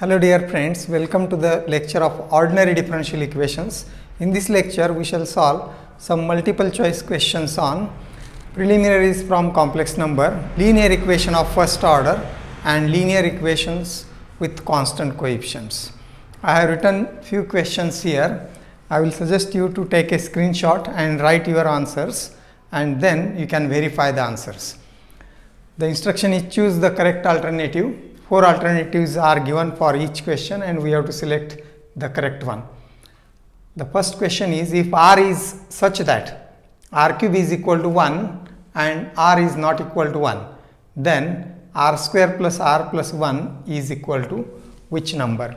Hello dear friends, welcome to the lecture of ordinary differential equations. In this lecture we shall solve some multiple choice questions on preliminaries from complex number, linear equation of first order and linear equations with constant coefficients. I have written few questions here. I will suggest you to take a screenshot and write your answers and then you can verify the answers. The instruction is choose the correct alternative. Four alternatives are given for each question and we have to select the correct one. The first question is if r is such that r cube is equal to 1 and r is not equal to 1 then r square plus r plus 1 is equal to which number?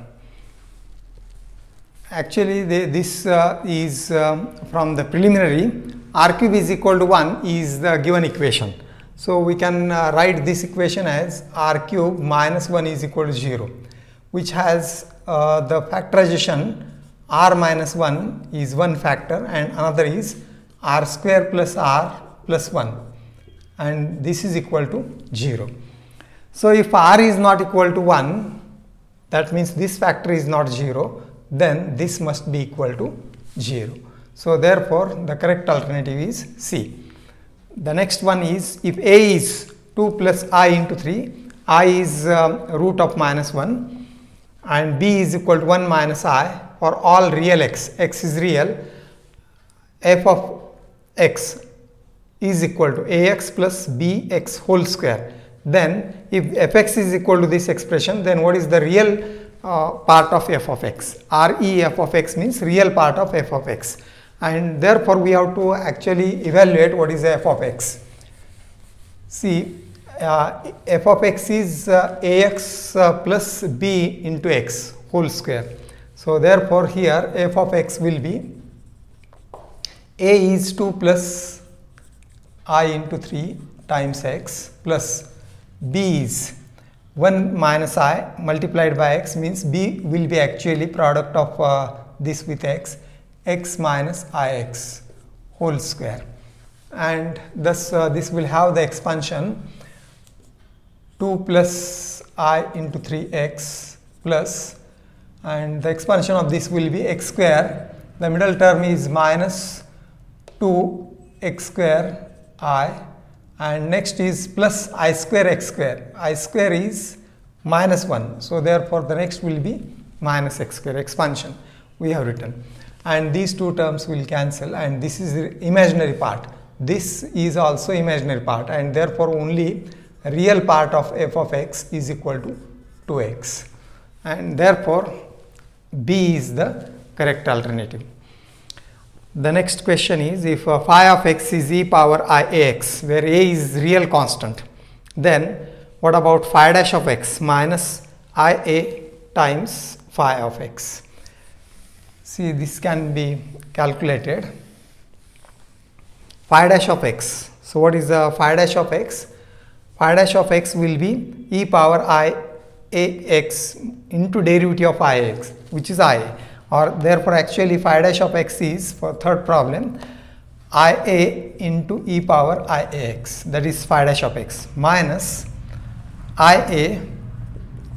Actually they, this uh, is um, from the preliminary r cube is equal to 1 is the given equation. So, we can uh, write this equation as r cube minus 1 is equal to 0 which has uh, the factorization r minus 1 is one factor and another is r square plus r plus 1 and this is equal to 0. So, if r is not equal to 1 that means this factor is not 0 then this must be equal to 0. So, therefore, the correct alternative is C. The next one is if a is 2 plus i into 3, i is um, root of minus 1 and b is equal to 1 minus i for all real x, x is real, f of x is equal to ax plus bx whole square. Then if fx is equal to this expression, then what is the real uh, part of f of x? re f of x means real part of f of x and therefore we have to actually evaluate what is f of x. See uh, f of x is uh, ax uh, plus b into x whole square. So therefore here f of x will be a is 2 plus i into 3 times x plus b is 1 minus i multiplied by x means b will be actually product of uh, this with x x minus ix whole square. And thus uh, this will have the expansion 2 plus i into 3x plus and the expansion of this will be x square. The middle term is minus 2 x square i and next is plus i square x square. I square is minus 1 so therefore the next will be minus x square. Expansion we have written and these two terms will cancel and this is the imaginary part. This is also imaginary part and therefore only real part of f of x is equal to 2x and therefore B is the correct alternative. The next question is if uh, phi of x is e power i ax where a is real constant then what about phi dash of x minus i a times phi of x. See this can be calculated phi dash of x. So what is the phi dash of x? Phi dash of x will be e power i a x into derivative of i x which is i or therefore actually phi dash of x is for third problem i a into e power i ax that is phi dash of x minus i a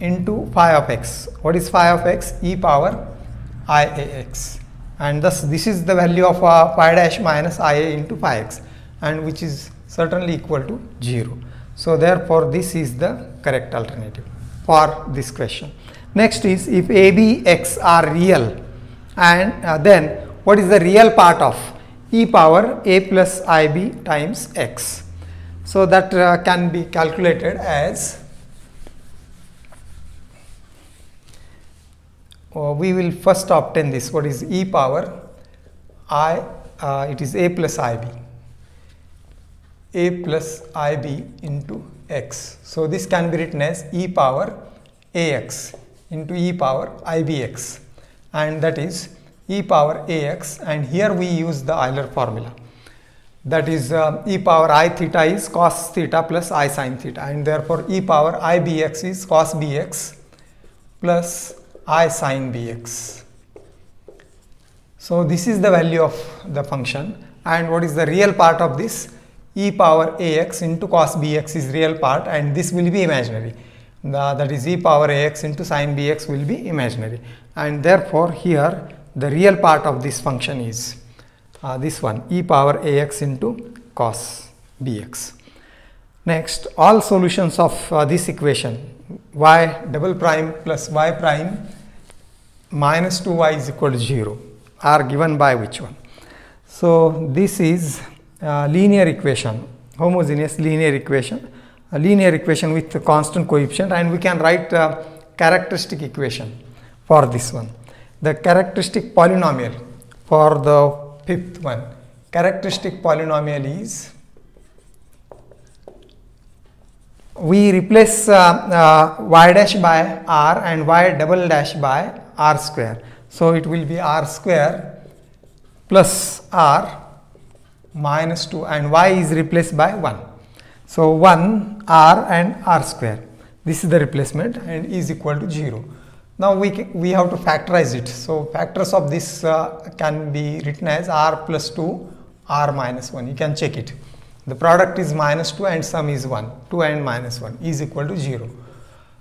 into phi of x. What is phi of x? e power iax and thus this is the value of uh, phi dash minus ia into phi x and which is certainly equal to 0. So therefore this is the correct alternative for this question. Next is if a b x are real and uh, then what is the real part of e power a plus ib times x. So that uh, can be calculated as uh, we will first obtain this. What is e power? I uh, it is a plus ib a plus ib into x. So, this can be written as e power ax into e power ibx and that is e power ax and here we use the Euler formula. That is uh, e power i theta is cos theta plus i sin theta and therefore e power ibx is cos bx plus i sin bx. So, this is the value of the function and what is the real part of this e power ax into cos bx is real part and this will be imaginary. the, that is e power ax into sine bx will be imaginary and therefore here the real part of this function is uh, this one e power ax into cos bx. Next all solutions of uh, this equation y double prime plus y prime minus 2y is equal to 0 are given by which one? So, this is a linear equation homogeneous linear equation a linear equation with a constant coefficient and we can write characteristic equation for this one. The characteristic polynomial for the fifth one characteristic polynomial is we replace uh, uh, y dash by r and y double dash by r square. So, it will be r square plus r minus 2 and y is replaced by 1. So, 1 r and r square this is the replacement and is equal to 0. Now, we, we have to factorize it. So, factors of this uh, can be written as r plus 2 r minus 1 you can check it. The product is minus 2 and sum is 1 2 and minus 1 is equal to 0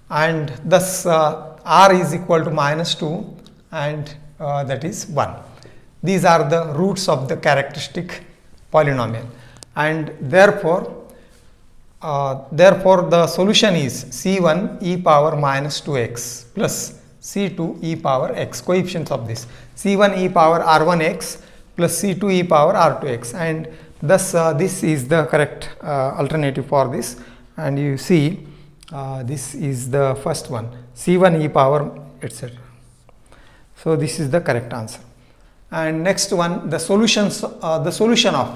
and thus uh, r is equal to minus 2 and uh, that is 1. These are the roots of the characteristic polynomial. And therefore uh, therefore the solution is c1 e power minus 2x plus c2 e power x. Coefficients of this. C1 e power r1x plus c2 e power r2x and thus uh, this is the correct uh, alternative for this. And you see uh, this is the first one c1 e power etc. So, this is the correct answer. And next one the solutions the solution of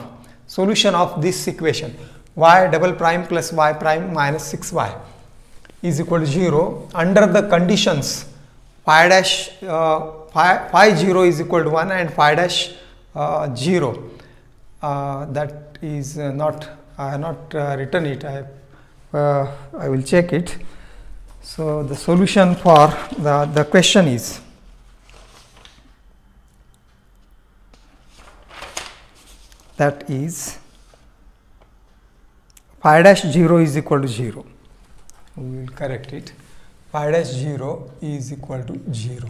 solution of this equation. Y double prime plus y prime minus 6y is equal to 0 under the conditions phi dash uh, phi, phi 0 is equal to 1 and phi dash uh, 0 uh, that is uh, not I have not uh, written it I uh, I will check it. So, the solution for the, the question is that is phi dash 0 is equal to 0. We will correct it. Phi dash 0 is equal to 0.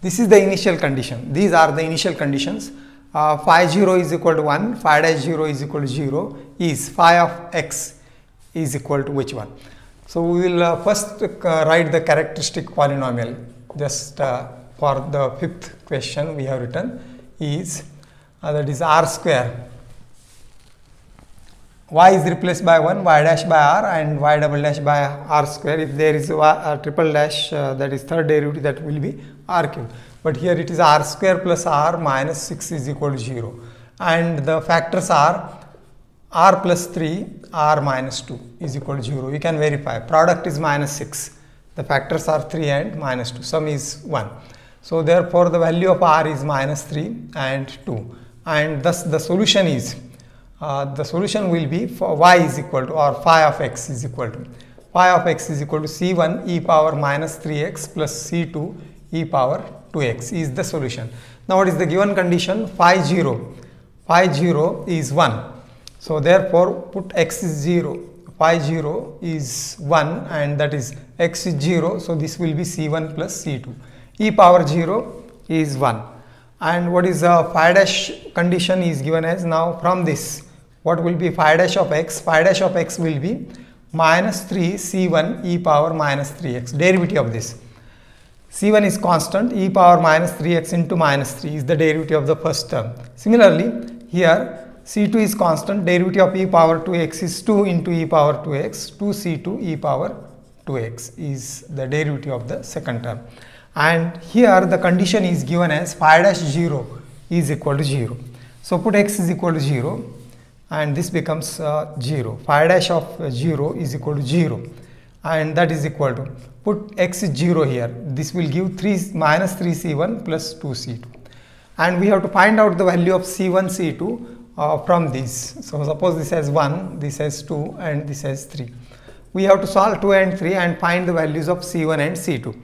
This is the initial condition. These are the initial conditions. Uh, phi 0 is equal to 1, phi dash 0 is equal to 0 is phi of x is equal to which one. So, we will uh, first uh, write the characteristic polynomial. Just uh, for the fifth question we have written is uh, that is r square. Y is replaced by 1 y dash by r and y double dash by r square. If there is a, triple dash uh, that is third derivative that will be r cube but here it is r square plus r minus 6 is equal to 0 and the factors are r plus 3 r minus 2 is equal to 0 you can verify. Product is minus 6 the factors are 3 and minus 2 sum is 1 so therefore the value of r is minus 3 and 2 and thus the solution is uh, the solution will be for y is equal to or phi of x is equal to phi of x is equal to c1 e power minus 3x plus c2 e power 2x is the solution now what is the given condition phi 0 phi 0 is 1 so, therefore, put x is 0, phi 0 is 1 and that is x is 0. So, this will be C1 plus C2. e power 0 is 1 and what is the phi dash condition is given as now from this what will be phi dash of x? Phi dash of x will be minus 3 C1 e power minus 3x derivative of this. C1 is constant e power minus 3x into minus 3 is the derivative of the first term. Similarly, here C2 is constant, derivative of e power 2x is 2 into e power 2x, 2C2 e power 2x is the derivative of the second term. And here the condition is given as phi dash 0 is equal to 0. So, put x is equal to 0 and this becomes uh, 0. Phi dash of 0 is equal to 0 and that is equal to put x is 0 here. This will give 3 minus 3c1 plus 2c2 and we have to find out the value of c1 c2 uh, from these. So, suppose this has 1, this has 2 and this has 3. We have to solve 2 and 3 and find the values of C1 and C2.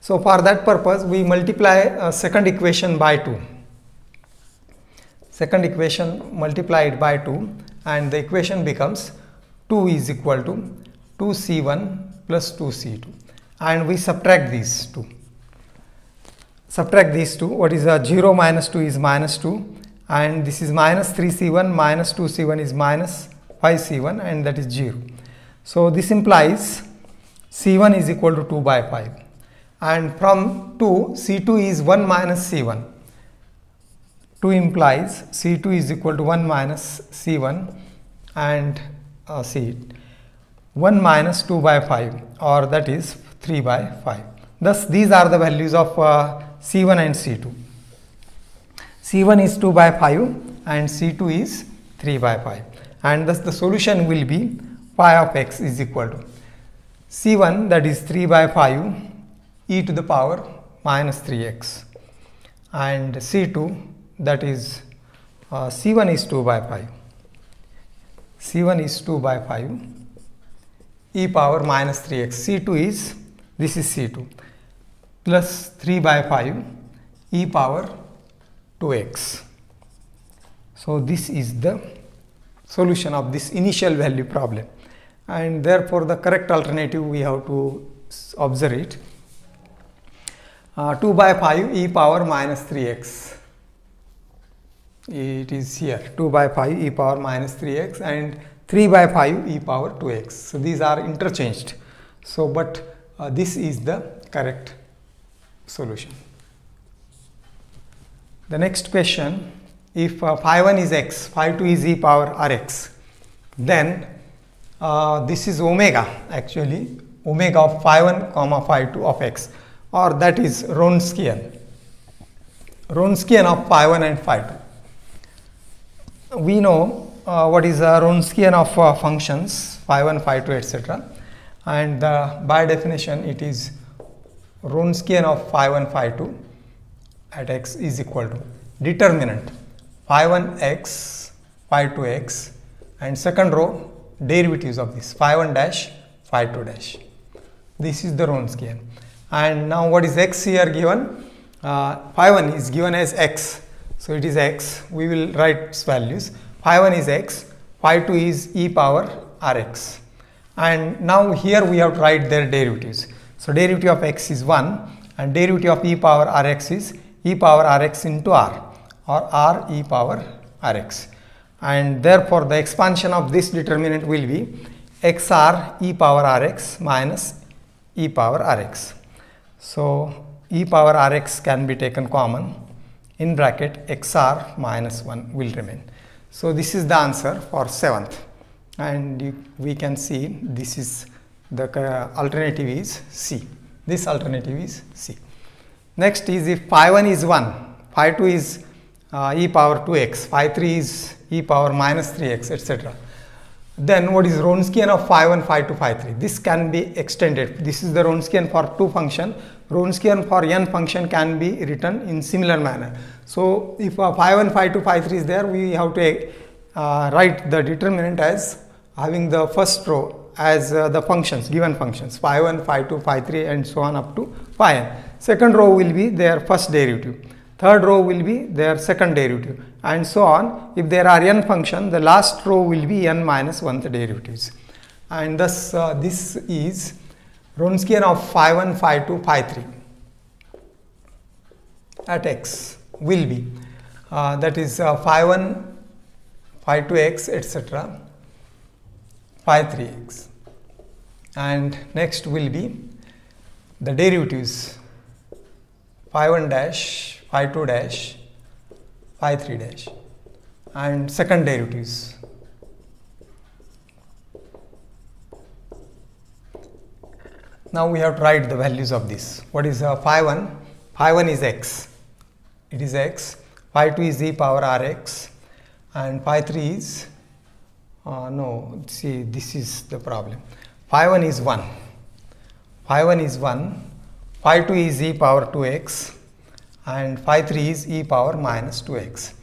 So, for that purpose we multiply a second equation by 2. Second equation multiplied by 2 and the equation becomes 2 is equal to 2C1 plus 2c2 and we subtract these two. Subtract these two. What is uh, 0 minus 2 is minus 2 and this is minus 3c1 minus 2c1 is minus 5c1 and that is 0. So this implies c1 is equal to 2 by 5 and from 2 c2 is 1 minus c1 2 implies c2 is equal to 1 minus c1 and uh, c 1 minus 2 by 5 or that is 3 by 5 thus these are the values of uh, c1 and c2 c1 is 2 by 5 and c2 is 3 by 5 and thus the solution will be phi of x is equal to c1 that is 3 by 5 e to the power minus 3x and c2 that is uh, c1 is 2 by 5 c1 is 2 by 5 e power minus 3x c2 is this is c2 plus 3 by 5 e power 2x so this is the solution of this initial value problem. And therefore the correct alternative we have to observe it. Uh, 2 by 5 e power minus 3x it is here. 2 by 5 e power minus 3x and 3 by 5 e power 2x so these are interchanged. So but uh, this is the correct solution. The next question if uh, phi 1 is x phi 2 is e power rx then uh, this is omega actually omega of phi 1 comma phi 2 of x or that is Wronskian Wronskian of phi 1 and phi 2 we know uh, what is a Wronskian of uh, functions phi 1 phi 2 etc and uh, by definition it is Wronskian of phi 1 phi 2 at x is equal to determinant phi 1 x phi 2 x and second row derivatives of this phi 1 dash phi 2 dash. This is the Wronskian and now what is x here given? Uh, phi 1 is given as x. So it is x. We will write its values phi 1 is x phi 2 is e power rx and now here we have to write their derivatives so derivative of x is 1 and derivative of e power rx is e power rx into r or r e power rx and therefore the expansion of this determinant will be xr e power rx minus e power rx. So e power rx can be taken common in bracket xr minus 1 will remain. So this is the answer for 7th and you, we can see this is the uh, alternative is C. This alternative is C. Next is if phi 1 is 1, phi 2 is uh, e power 2x, phi 3 is e power minus 3x etc. Then what is Wronskian of phi 1, phi 2, phi 3? This can be extended. This is the Wronskian for two function. Wronskian for n function can be written in similar manner. So if uh, phi 1, phi 2, phi 3 is there, we have to uh, write the determinant as having the first row as uh, the functions, given functions, phi 1, phi 2, phi 3 and so on up to phi n. Second row will be their first derivative. Third row will be their second derivative and so on. If there are n function, the last row will be n minus 1th derivatives. And thus uh, this is Wronskian of phi 1, phi 2, phi 3 at x will be. Uh, that is uh, phi 1, phi 2 x etc phi 3x and next will be the derivatives phi 1 dash phi 2 dash phi 3 dash and second derivatives. Now we have to write the values of this. What is uh, phi 1 phi 1 is x it is x. Phi 2 is e power rx and phi 3 is uh, no see this is the problem. Phi 1 is 1 phi 1 is 1 phi 2 is e power 2x and phi 3 is e power minus 2x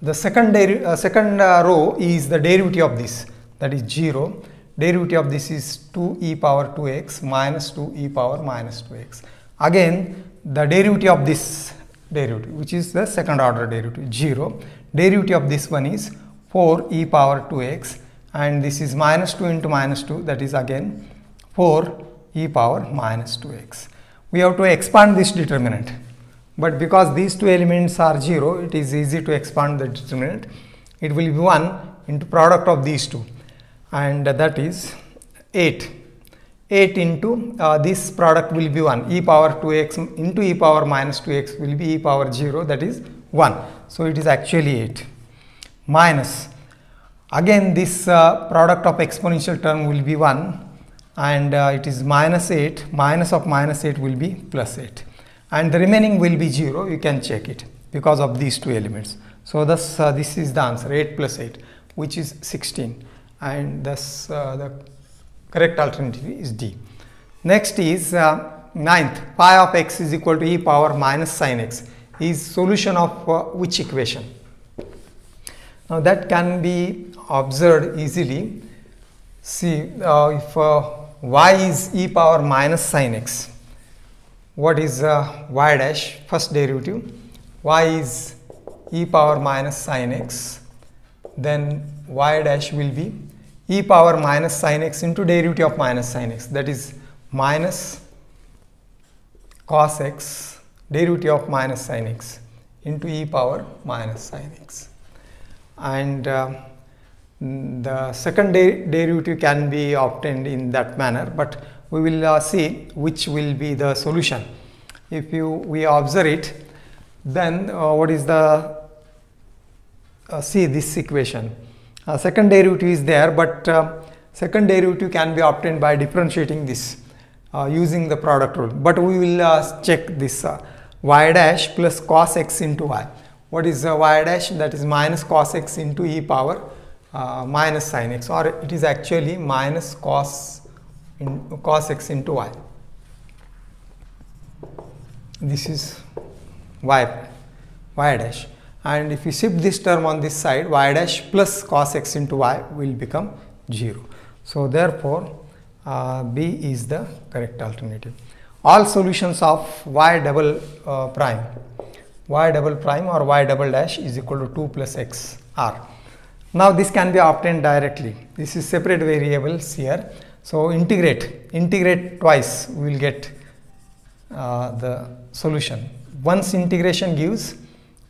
the second uh, second uh, row is the derivative of this. That is 0 derivative of this is 2 e power 2x minus 2 e power minus 2x again the derivative of this derivative which is the second order derivative 0 derivative of this one is 4 e power 2x and this is minus 2 into minus 2 that is again 4 e power minus 2x. We have to expand this determinant but because these two elements are 0 it is easy to expand the determinant. It will be 1 into product of these two and that is 8. 8 into uh, this product will be 1 e power 2x into e power minus 2x will be e power 0 that is 1. So, it is actually 8 minus. Again this uh, product of exponential term will be 1 and uh, it is minus 8 minus of minus 8 will be plus 8 and the remaining will be 0 you can check it because of these two elements. So, thus uh, this is the answer 8 plus 8 which is 16 and thus uh, the correct alternative is D. Next is uh, ninth pi of x is equal to e power minus sin x is solution of uh, which equation? Now that can be observed easily. See uh, if uh, y is e power minus sin x, what is uh, y dash first derivative? y is e power minus sin x, then y dash will be e power minus sin x into derivative of minus sin x. That is minus cos x derivative of minus sin x into e power minus sin x. And uh, the second de derivative can be obtained in that manner but we will uh, see which will be the solution. If you we observe it then uh, what is the uh, see this equation uh, second derivative is there but uh, second derivative can be obtained by differentiating this uh, using the product rule. But we will uh, check this uh, y dash plus cos x into y. What is y dash? That is minus cos x into e power minus sin x or it is actually minus cos in cos x into y. This is y y dash and if you shift this term on this side y dash plus cos x into y will become 0. So, therefore, uh, B is the correct alternative. All solutions of y double uh, prime y double prime or y double dash is equal to 2 plus x r. Now, this can be obtained directly. This is separate variables here. So, integrate, integrate twice we will get uh, the solution. Once integration gives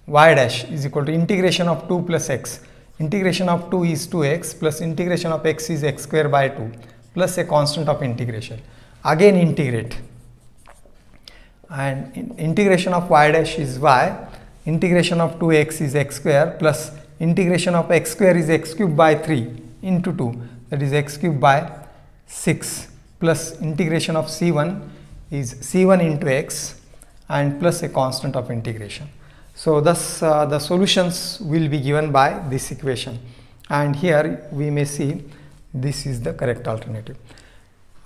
y dash is equal to integration of 2 plus x. Integration of 2 is 2x plus integration of x is x square by 2 plus a constant of integration. Again integrate and in integration of y dash is y, integration of 2x is x square plus integration of x square is x cube by 3 into 2 that is x cube by 6 plus integration of c1 is c1 into x and plus a constant of integration. So, thus uh, the solutions will be given by this equation and here we may see this is the correct alternative.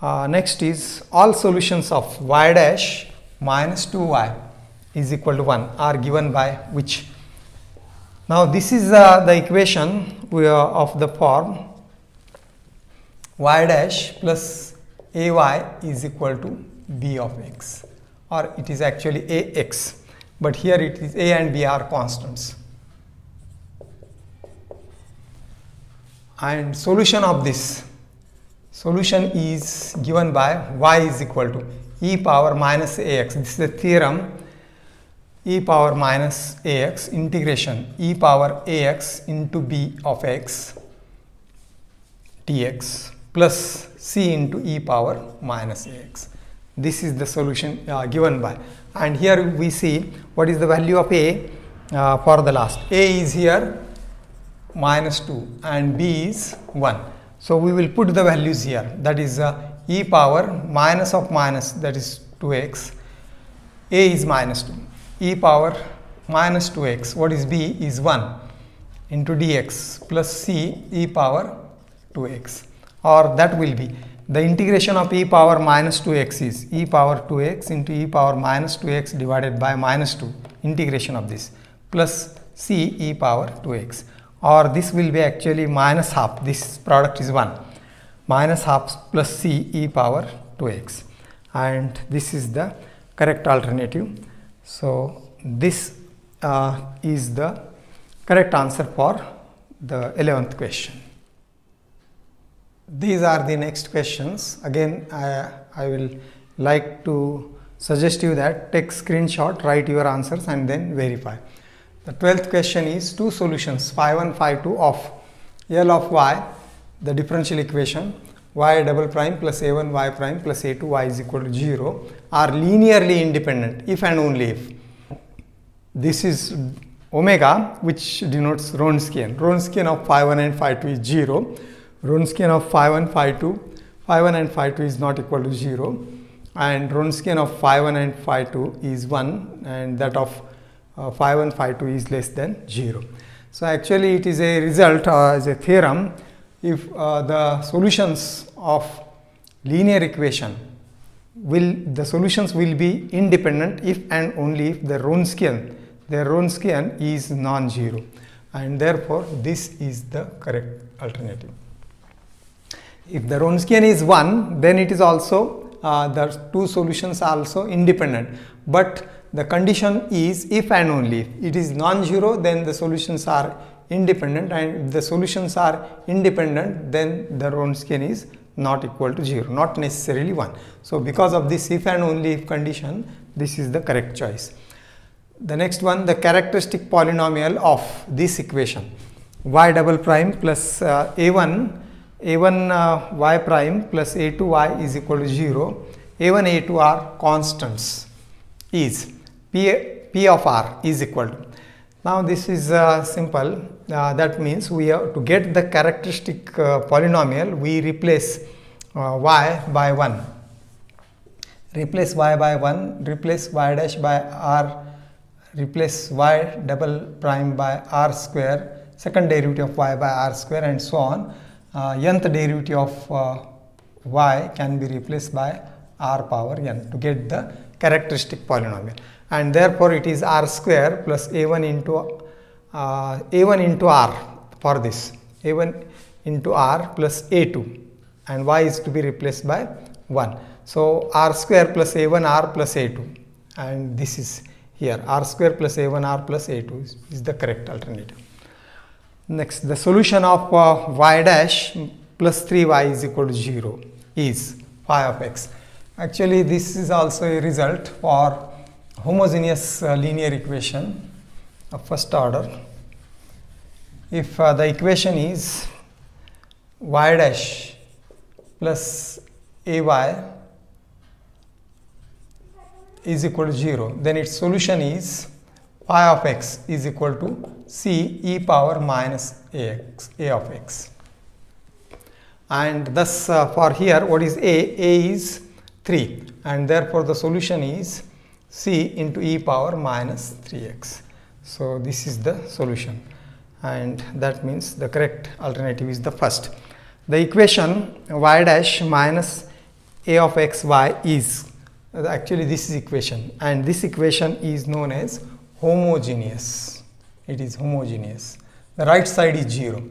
Uh, next is all solutions of y dash minus 2y is equal to 1 are given by which. Now, this is uh, the equation we are of the form y dash plus ay is equal to b of x or it is actually ax but here it is a and b are constants. And solution of this solution is given by y is equal to e power minus ax. This is the theorem e power minus ax integration e power ax into b of x dx plus c into e power minus ax. This is the solution uh, given by and here we see what is the value of a uh, for the last. A is here minus 2 and b is 1 so we will put the values here. That is uh, e power minus of minus that is 2x a is minus 2 e power minus 2x what is b is 1 into dx plus c e power 2x or that will be the integration of e power minus 2x is e power 2x into e power minus 2x divided by minus 2 integration of this plus c e power 2x or this will be actually minus half this product is 1 minus half plus c e power 2x and this is the correct alternative. So, this uh, is the correct answer for the 11th question. These are the next questions again I, I will like to suggest you that take screenshot write your answers and then verify the 12th question is two solutions phi 1 phi 2 of L of y the differential equation y double prime plus a1 y prime plus a2 y is equal to 0 are linearly independent if and only if this is omega which denotes Wronskian. Wronskian of phi 1 and phi 2 is 0. Wronskian of phi 1, phi 2, phi 1 and phi 2 is not equal to 0 and Wronskian of phi 1 and phi 2 is 1 and that of uh, phi 1 phi 2 is less than 0. So, actually it is a result uh, as a theorem if uh, the solutions of linear equation will the solutions will be independent if and only if the Wronskian the Wronskian is non-zero and therefore this is the correct alternative. If the Wronskian is 1 then it is also uh, the two solutions are also independent but the condition is if and only if it is non-zero then the solutions are independent and if the solutions are independent then the Wronskian is not equal to 0 not necessarily 1. So, because of this if and only if condition this is the correct choice. The next one the characteristic polynomial of this equation y double prime plus uh, a1 a1 uh, y prime plus a2 y is equal to 0 a1 a2 are constants. Is p, p of r is equal to. Now this is uh, simple. Uh, that means we have to get the characteristic uh, polynomial we replace uh, y by 1 replace y by 1 replace y dash by r replace y double prime by r square, second derivative of y by r square and so on. Uh, nth derivative of uh, y can be replaced by r power n to get the characteristic polynomial. And therefore it is r square plus a1 into uh, a1 into r for this. a1 into r plus a2 and y is to be replaced by 1. So, r square plus a1 r plus a2 and this is here. r square plus a1 r plus a2 is, is the correct alternative. Next the solution of uh, y dash plus 3y is equal to 0 is phi of x. Actually this is also a result for homogeneous uh, linear equation of first order. If uh, the equation is y dash plus ay is equal to 0 then its solution is phi of x is equal to c e power minus ax a of x. And thus uh, for here what is a? A is 3 and therefore the solution is c into e power minus 3x so this is the solution. And that means the correct alternative is the first. The equation y dash minus a of x y is. Actually this is equation. And this equation is known as homogeneous. It is homogeneous. The right side is 0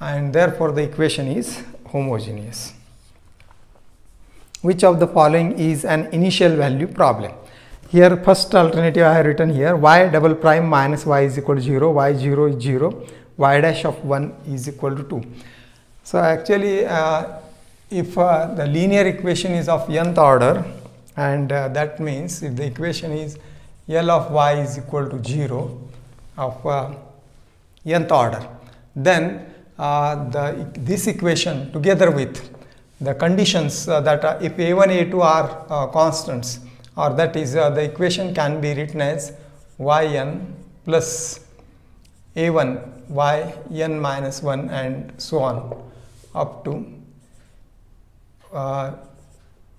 and therefore the equation is homogeneous. Which of the following is an initial value problem? Here first alternative I have written here. Y double prime minus y is equal to 0 y 0 is 0 y dash of 1 is equal to 2 so actually uh, if uh, the linear equation is of nth order and uh, that means if the equation is L of y is equal to 0 of uh, nth order then uh, the this equation together with the conditions uh, that if a1 a2 are uh, constants or that is uh, the equation can be written as yn plus a1 y n minus 1 and so on up to uh,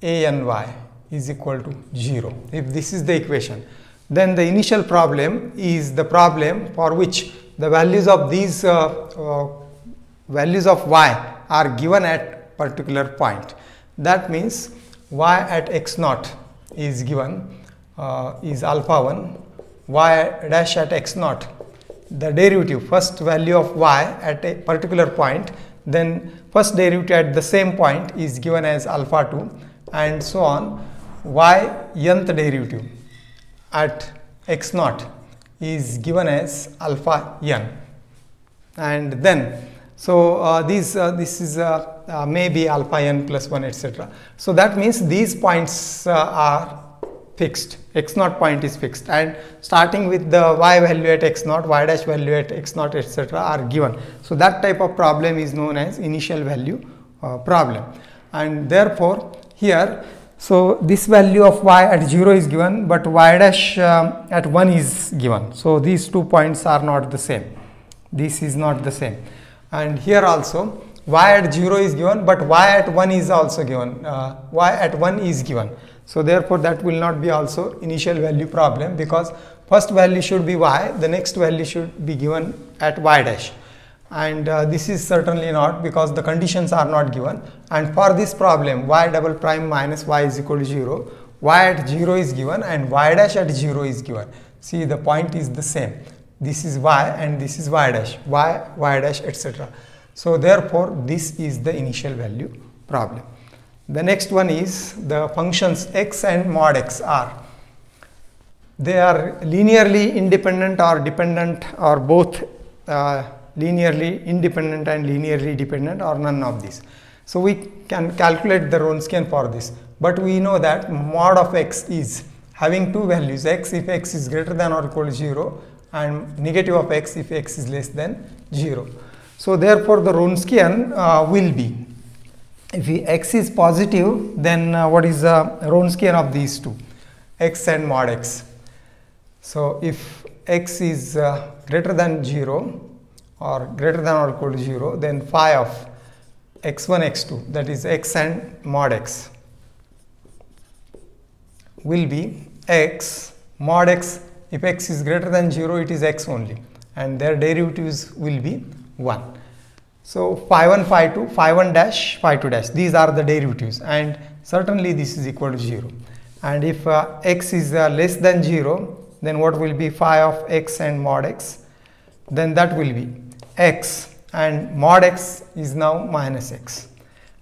a n y is equal to 0. If this is the equation, then the initial problem is the problem for which the values of these uh, uh, values of y are given at particular point. That means y at x naught is given uh, is alpha 1, y dash at x naught. The derivative first value of y at a particular point then first derivative at the same point is given as alpha 2 and so on. Y nth derivative at x naught is given as alpha n and then So uh, these uh, this is uh, uh, maybe alpha n plus 1 etc. So that means these points uh, are fixed x naught point is fixed and starting with the y value at x naught y dash value at x naught etc. are given. So that type of problem is known as initial value uh, problem and therefore here so this value of y at 0 is given but y dash um, at 1 is given. So these two points are not the same. This is not the same. And here also y at 0 is given but y at 1 is also given. Uh, y at 1 is given. So therefore that will not be also initial value problem because first value should be y, the next value should be given at y dash and uh, this is certainly not because the conditions are not given. And for this problem y double prime minus y is equal to 0 y at 0 is given and y dash at 0 is given. See the point is the same. This is y and this is y dash y y dash etc so therefore this is the initial value problem. The next one is the functions x and mod x are. They are linearly independent or dependent or both uh, linearly independent and linearly dependent or none of these. So we can calculate the Wronskian for this, but we know that mod of x is having two values x if x is greater than or equal to 0 and negative of x if x is less than 0. So therefore the Wronskian uh, will be if x is positive then uh, what is the Wronskian of these two x and mod x. So if x is uh, greater than 0 or greater than or equal to 0 then phi of x1 x2 that is x and mod x will be x mod x. If x is greater than 0 it is x only and their derivatives will be 1. So phi 1 phi 2 phi 1 dash phi 2 dash these are the derivatives and certainly this is equal to 0 and if uh, x is uh, less than 0 then what will be phi of x and mod x? Then that will be x and mod x is now minus x.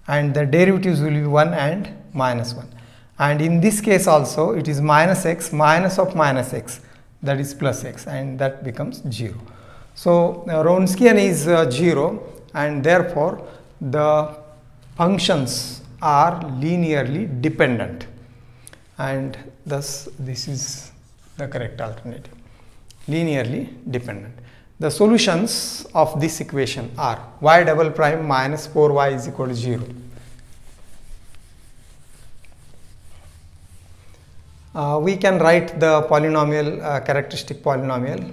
And the derivatives will be 1 and minus 1 and in this case also it is minus x minus of minus x. That is plus x and that becomes 0. So uh, Wronskian is uh, 0 and therefore the functions are linearly dependent. And thus this is the correct alternative. Linearly dependent. The solutions of this equation are y double prime minus 4y is equal to 0. Uh, we can write the polynomial uh, characteristic polynomial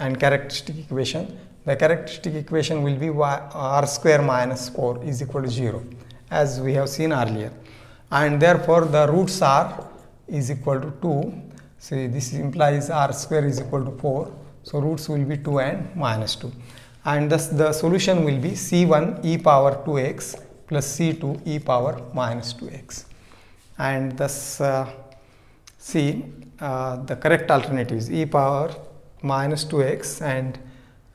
and characteristic equation. The characteristic equation will be y, r square minus 4 is equal to 0 as we have seen earlier and therefore the roots r is equal to 2. See this implies r square is equal to 4 so roots will be 2 and minus 2 and thus the solution will be C1 e power 2x plus C2 e power minus 2x and thus uh, C uh, the correct alternative is e power minus 2x and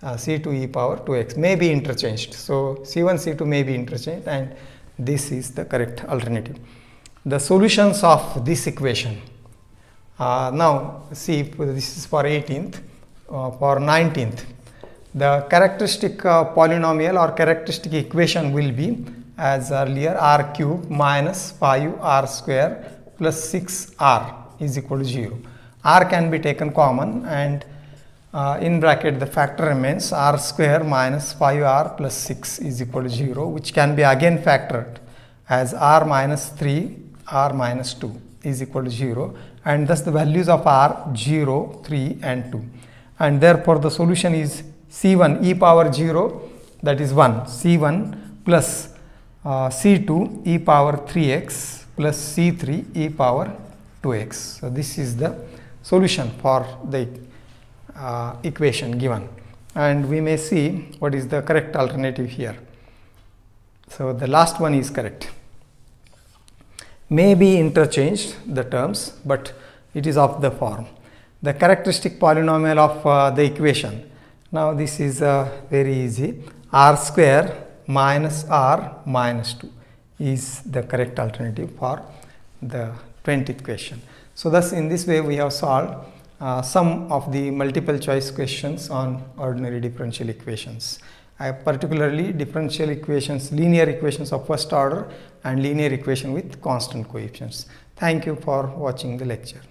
uh, C2 e power 2x may be interchanged. So C1 C2 may be interchanged and this is the correct alternative. The solutions of this equation now see this is for 18th uh, for 19th. The characteristic uh, polynomial or characteristic equation will be as earlier r cube minus 5r square plus 6r is equal to 0. r can be taken common and uh, in bracket the factor remains r square minus 5r plus 6 is equal to 0 which can be again factored as r minus 3 r minus 2 is equal to 0 and thus the values of r 0, 3 and 2 and therefore the solution is C1 e power 0 that is 1 C1 plus uh, C2 e power 3x plus C3 e power 2x. So, this is the solution for the uh, equation given and we may see what is the correct alternative here. So, the last one is correct. May be interchanged the terms, but it is of the form the characteristic polynomial of uh, the equation. Now this is uh, very easy r square minus r minus 2 is the correct alternative for the 20th question. So thus in this way we have solved uh, some of the multiple choice questions on ordinary differential equations particularly differential equations, linear equations of first order and linear equation with constant coefficients. Thank you for watching the lecture.